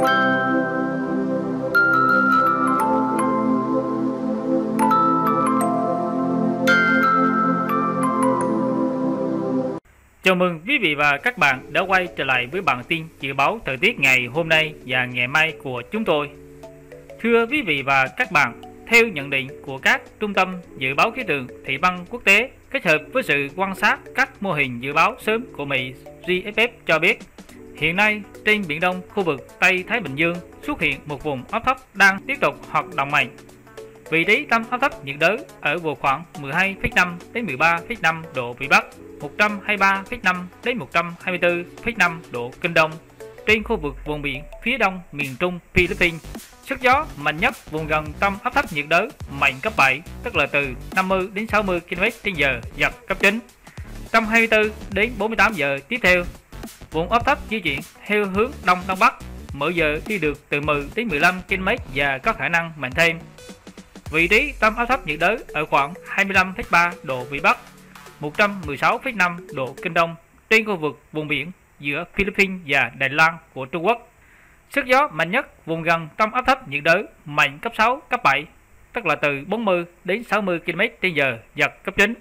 Chào mừng quý vị và các bạn đã quay trở lại với bản tin dự báo thời tiết ngày hôm nay và ngày mai của chúng tôi. Thưa quý vị và các bạn, theo nhận định của các trung tâm dự báo khí tượng thị văn quốc tế kết hợp với sự quan sát các mô hình dự báo sớm của Mỹ GFF cho biết, hiện nay trên biển Đông khu vực Tây Thái Bình Dương xuất hiện một vùng áp thấp đang tiếp tục hoạt động mạnh. Vị trí tâm áp thấp nhiệt đới ở vào khoảng 12,5 đến 13,5 độ vĩ Bắc 123,5 đến 124,5 độ kinh đông trên khu vực vùng biển phía đông miền Trung Philippines. Sức gió mạnh nhất vùng gần tâm áp thấp nhiệt đới mạnh cấp 7, tức là từ 50 đến 60 km/h, giật cấp 9. Trong 24 đến 48 giờ tiếp theo, vùng áp thấp di chuyển theo hướng đông đông bắc, mỗi giờ đi được từ 10 đến 15 km và có khả năng mạnh thêm. Vị trí tâm áp thấp nhiệt đới ở khoảng 25,3 độ vĩ Bắc, 116,5 độ Kinh Đông trên khu vực vùng biển giữa Philippines và Đài Loan của Trung Quốc. Sức gió mạnh nhất vùng gần tâm áp thấp nhiệt đới mạnh cấp 6, cấp 7, tức là từ 40 đến 60 km/h, giật cấp 9.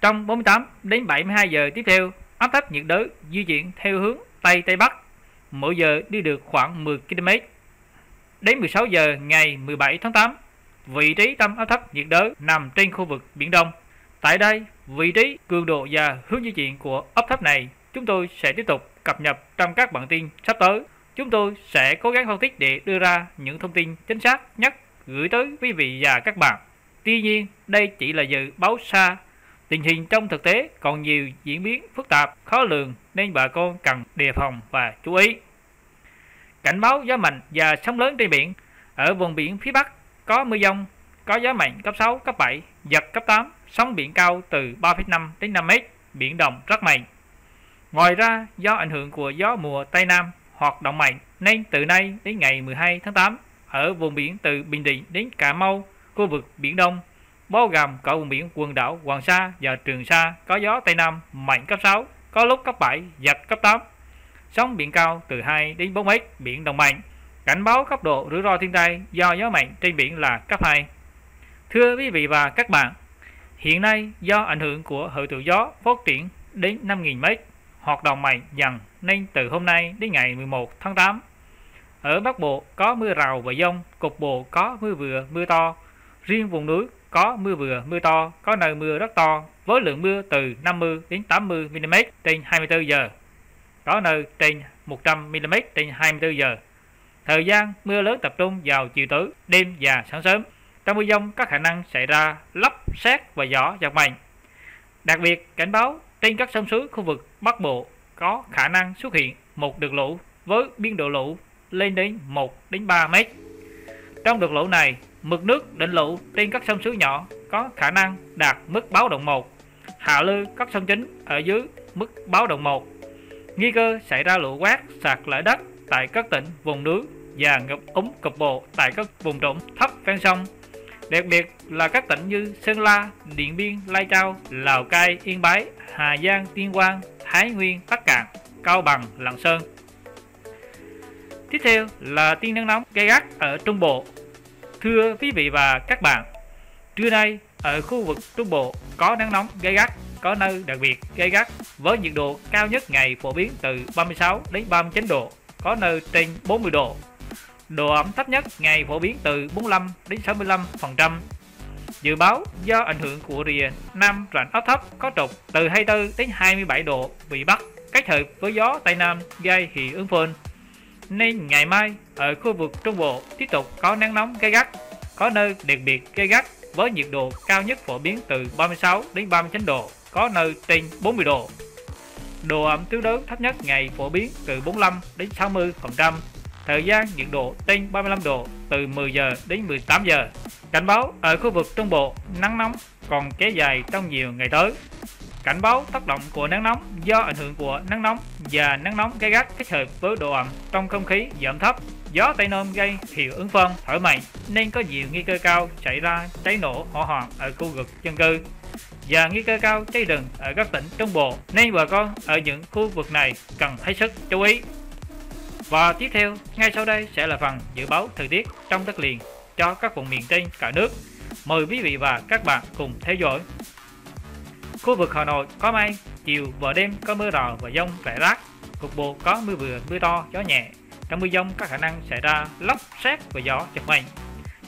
Trong 48 đến 72 giờ tiếp theo, áp thấp nhiệt đới di chuyển theo hướng Tây Tây Bắc, mỗi giờ đi được khoảng 10 km. Đến 16 giờ ngày 17 tháng 8, vị trí tâm áp thấp nhiệt đới nằm trên khu vực Biển Đông. Tại đây, vị trí, cường độ và hướng di chuyển của áp thấp này chúng tôi sẽ tiếp tục cập nhật trong các bản tin sắp tới. Chúng tôi sẽ cố gắng phân tích để đưa ra những thông tin chính xác nhất gửi tới quý vị và các bạn. Tuy nhiên, đây chỉ là dự báo xa. Tình hình trong thực tế còn nhiều diễn biến phức tạp, khó lường nên bà con cần đề phòng và chú ý. Cảnh báo gió mạnh và sóng lớn trên biển. Ở vùng biển phía Bắc có mưa dông, có gió mạnh cấp 6, cấp 7, giật cấp 8, sóng biển cao từ 3,5 đến 5 mét, biển động rất mạnh. Ngoài ra, do ảnh hưởng của gió mùa Tây Nam hoạt động mạnh nên từ nay đến ngày 12 tháng 8 ở vùng biển từ Bình Định đến Cà Mau, khu vực Biển Đông, bao gồm cả vùng biển quần đảo Hoàng Sa và Trường Sa có gió Tây Nam mạnh cấp 6, có lúc cấp 7, giật cấp 8. Sóng biển cao từ 2 đến 4 mét, biển động mạnh. Cảnh báo cấp độ rủi ro thiên tai do gió mạnh trên biển là cấp 2. Thưa quý vị và các bạn, hiện nay do ảnh hưởng của hội tụ gió phát triển đến 5.000 mét hoạt động mạnh dần nên từ hôm nay đến ngày 11 tháng 8 ở Bắc Bộ có mưa rào và dông, cục bộ có mưa vừa, mưa to. Riêng vùng núi có mưa vừa, mưa to, có nơi mưa rất to, với lượng mưa từ 50 đến 80 mm trên 24 giờ. Có nơi trên 100 mm trên 24 giờ. Thời gian mưa lớn tập trung vào chiều tối, đêm và sáng sớm. Trong mưa dông có khả năng xảy ra lốc, xét và gió giật mạnh. Đặc biệt cảnh báo trên các sông suối khu vực Bắc Bộ có khả năng xuất hiện một đợt lũ với biên độ lũ lên đến 1 đến 3 mét. Trong đợt lũ này, mực nước đỉnh lũ trên các sông suối nhỏ có khả năng đạt mức báo động 1, hạ lưu các sông chính ở dưới mức báo động 1. Nguy cơ xảy ra lũ quét, sạt lở đất tại các tỉnh vùng núi và ngập úng cục bộ tại các vùng trũng thấp ven sông đặc biệt là các tỉnh như Sơn La, Điện Biên, Lai Châu, Lào Cai, Yên Bái, Hà Giang, Tuyên Quang, Thái Nguyên, Bắc Cạn, Cao Bằng, Lạng Sơn. Tiếp theo là tiên nắng nóng gây gắt ở Trung Bộ. Thưa quý vị và các bạn, trưa nay ở khu vực Trung Bộ có nắng nóng gay gắt, có nơi đặc biệt gay gắt với nhiệt độ cao nhất ngày phổ biến từ 36 đến 39 độ, có nơi trên 40 độ độ ẩm thấp nhất ngày phổ biến từ 45 đến 65%. Dự báo do ảnh hưởng của rìa Nam rãnh áp thấp có trục từ 24 đến 27 độ vị Bắc kết hợp với gió Tây Nam gây hiệu ứng phơn. Nên ngày mai ở khu vực Trung Bộ tiếp tục có nắng nóng gay gắt, có nơi đặc biệt gay gắt với nhiệt độ cao nhất phổ biến từ 36 đến 39 độ, có nơi trên 40 độ. Độ ẩm tương đối thấp nhất ngày phổ biến từ 45 đến 60%, Thời gian nhiệt độ trên 35 độ từ 10 giờ đến 18 giờ. Cảnh báo ở khu vực Trung Bộ nắng nóng còn kéo dài trong nhiều ngày tới. Cảnh báo tác động của nắng nóng do ảnh hưởng của nắng nóng và nắng nóng gay gắt kết hợp với độ ẩm trong không khí giảm thấp. Gió Tây Nam gây hiệu ứng phân thổi mạnh nên có nhiều nguy cơ cao xảy ra cháy nổ hỏa hoạn ở khu vực dân cư và nguy cơ cao cháy rừng ở các tỉnh Trung Bộ nên bà con ở những khu vực này cần hết sức chú ý Và tiếp theo, ngay sau đây sẽ là phần dự báo thời tiết trong đất liền cho các vùng miền trên cả nước. Mời quý vị và các bạn cùng theo dõi. Khu vực Hà Nội có mây, chiều và đêm có mưa rào và dông rải rác, cục bộ có mưa vừa, mưa to, gió nhẹ. Trong mưa dông có khả năng xảy ra lốc, xét và gió giật mạnh.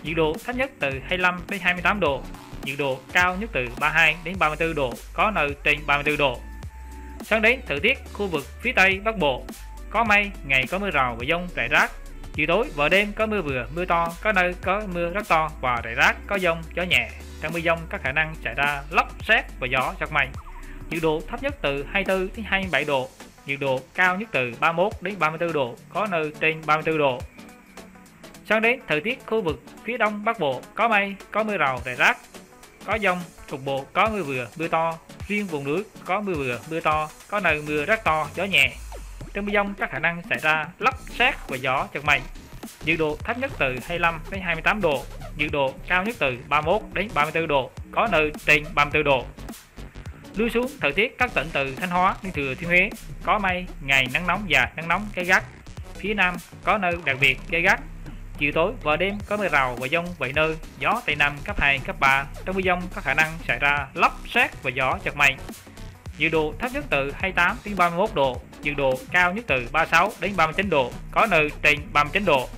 Nhiệt độ thấp nhất từ 25 đến 28 độ, nhiệt độ cao nhất từ 32 đến 34 độ, có nơi trên 34 độ. Sáng đến thời tiết khu vực phía Tây Bắc Bộ có mây, ngày có mưa rào và dông rải rác. Chiều tối và đêm có mưa vừa, mưa to, có nơi có mưa rất to và rải rác, có dông, gió nhẹ. Trong mưa dông có khả năng xảy ra lốc, xét và gió giật mạnh. Nhiệt độ thấp nhất từ 24 đến 27 độ, nhiệt độ cao nhất từ 31 đến 34 độ, có nơi trên 34 độ. Sáng đến thời tiết khu vực phía đông bắc bộ có mây, có mưa rào rải rác, có dông, cục bộ có mưa vừa, mưa to, riêng vùng núi có mưa vừa, mưa to, có nơi mưa rất to, gió nhẹ. Trong mưa dông có khả năng xảy ra lốc xét và gió giật mạnh. Nhiệt độ thấp nhất từ 25 đến 28 độ, nhiệt độ cao nhất từ 31 đến 34 độ, có nơi trên 34 độ. Lui xuống thời tiết các tỉnh từ Thanh Hóa đến Thừa Thiên Huế có mây, ngày nắng nóng và nắng nóng gay gắt. Phía Nam có nơi đặc biệt gay gắt, Chiều tối và đêm có mưa rào và dông vài nơi, gió Tây Nam cấp 2, cấp 3. Trong mưa dông có khả năng xảy ra lốc xét và gió giật mạnh. Nhiệt độ thấp nhất từ 28 đến 31 độ, nhiệt độ cao nhất từ 36 đến 39 độ, có nơi trên 39 độ.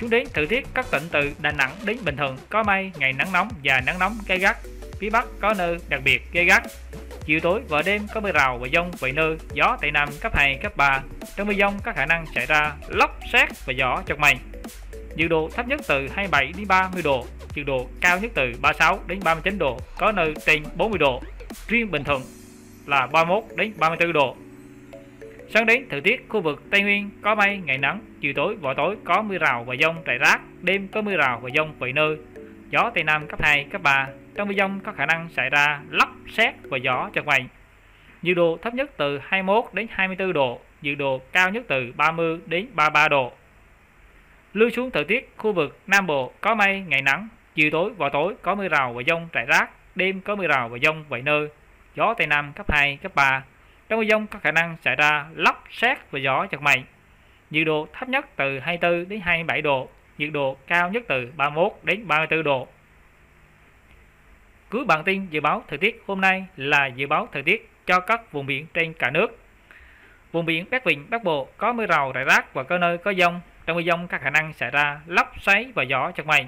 Xuống đến thời tiết các tỉnh từ Đà Nẵng đến Bình Thuận có mây, ngày nắng nóng và nắng nóng gay gắt. Phía Bắc có nơi đặc biệt gay gắt. Chiều tối và đêm có mưa rào và dông vài nơi, gió Tây Nam cấp 2, cấp 3. Trong mưa dông có khả năng xảy ra lốc xét và gió giật mạnh nhiệt độ thấp nhất từ 27 đến 30 độ, nhiệt độ cao nhất từ 36 đến 39 độ, có nơi trên 40 độ. Riêng Bình Thuận là 31 đến 34 độ. Sáng đến thời tiết khu vực Tây Nguyên có mây, ngày nắng, chiều tối và tối có mưa rào và dông rải rác, đêm có mưa rào và dông vài nơi. Gió Tây Nam cấp 2, cấp 3. Trong mưa dông có khả năng xảy ra lốc, xét và gió giật mạnh. Nhiệt độ thấp nhất từ 21 đến 24 độ, nhiệt độ cao nhất từ 30 đến 33 độ. Lưu xuống thời tiết khu vực Nam Bộ có mây, ngày nắng, chiều tối và tối có mưa rào và dông rải rác, đêm có mưa rào và dông vài nơi, gió Tây Nam cấp 2, cấp 3. Trong mưa dông có khả năng xảy ra lốc, xét và gió giật mạnh. Nhiệt độ thấp nhất từ 24 đến 27 độ, nhiệt độ cao nhất từ 31 đến 34 độ. Cuối bản tin dự báo thời tiết hôm nay là dự báo thời tiết cho các vùng biển trên cả nước. Vùng biển Bắc Vịnh Bắc Bộ có mưa rào rải rác và có nơi có dông, trong mưa dông các khả năng xảy ra lốc xoáy và gió giật mạnh.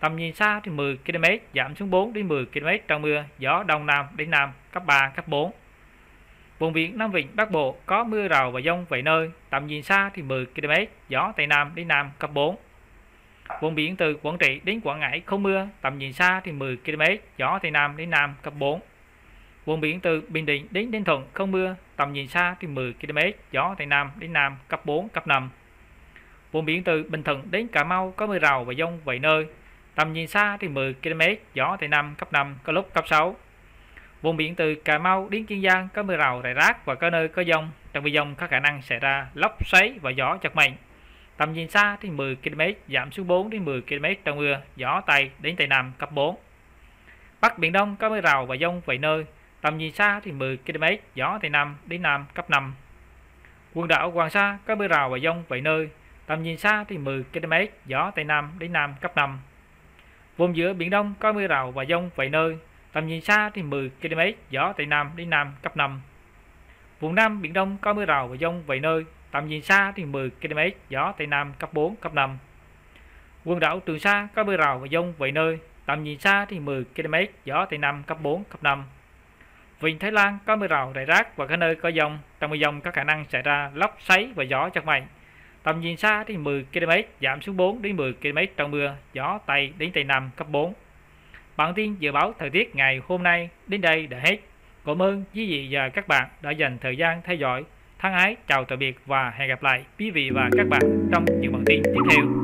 Tầm nhìn xa trên 10 km giảm xuống 4 đến 10 km trong mưa, gió đông nam đến nam cấp 3, cấp 4. Vùng biển Nam Vịnh Bắc Bộ có mưa rào và dông vài nơi, tầm nhìn xa thì 10 km, gió Tây Nam đến Nam cấp 4. Vùng biển từ Quảng Trị đến Quảng Ngãi không mưa, tầm nhìn xa thì 10 km, gió Tây Nam đến Nam cấp 4. Vùng biển từ Bình Định đến Ninh Thuận không mưa, tầm nhìn xa thì 10 km, gió Tây Nam đến Nam cấp 4, cấp 5. Vùng biển từ Bình Thuận đến Cà Mau có mưa rào và dông vài nơi. Tầm nhìn xa thì 10 km, gió Tây Nam cấp 5, có lúc cấp 6. Vùng biển từ Cà Mau đến Kiên Giang có mưa rào rải rác và có nơi có dông. Trong mưa dông có khả năng xảy ra lốc xoáy và gió giật mạnh. Tầm nhìn xa thì 10 km, giảm xuống 4 đến 10 km trong mưa, gió Tây đến Tây Nam cấp 4. Bắc Biển Đông có mưa rào và dông vài nơi. Tầm nhìn xa thì 10 km, gió Tây Nam đến Nam cấp 5. Quần đảo Hoàng Sa có mưa rào và dông vài nơi, Tầm nhìn xa thì 10 km, gió Tây Nam đến Nam cấp 5. Vùng giữa Biển Đông có mưa rào và dông vài nơi, tầm nhìn xa thì 10 km, gió Tây Nam đến Nam cấp 5. Vùng Nam Biển Đông có mưa rào và dông vài nơi, tầm nhìn xa thì 10 km, gió Tây Nam cấp 4, cấp 5. Quần đảo Trường Sa có mưa rào và dông vài nơi, tầm nhìn xa thì 10 km, gió Tây Nam cấp 4, cấp 5. Vịnh Thái Lan có mưa rào rải rác và các nơi có dông, trong mưa dông có khả năng xảy ra lốc xoáy và gió giật mạnh. Tầm nhìn xa thì 10 km, giảm xuống 4 đến 10 km trong mưa, gió Tây đến Tây Nam cấp 4. Bản tin dự báo thời tiết ngày hôm nay đến đây đã hết. Cảm ơn quý vị và các bạn đã dành thời gian theo dõi. Thân ái, chào tạm biệt và hẹn gặp lại quý vị và các bạn trong những bản tin tiếp theo.